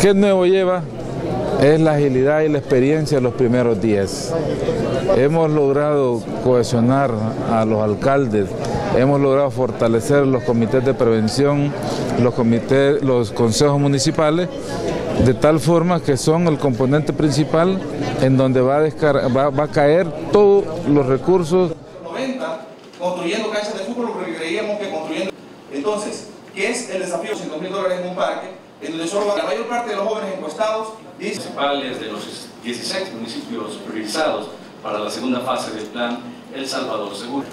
¿Qué nuevo lleva? Es la agilidad y la experiencia de los primeros días. Hemos logrado cohesionar a los alcaldes, hemos logrado fortalecer los comités de prevención, los, comités, los consejos municipales, de tal forma que son el componente principal en donde va a, va, va a caer todos los recursos. 90, construyendo canchas de fútbol, porque creíamos que construyendo... Entonces, ¿qué es el desafío? 100 mil dólares en un parque, en donde solo la mayor parte de los jóvenes encuestados dicen... De los 16 municipios priorizados para la segunda fase del plan El Salvador Seguro.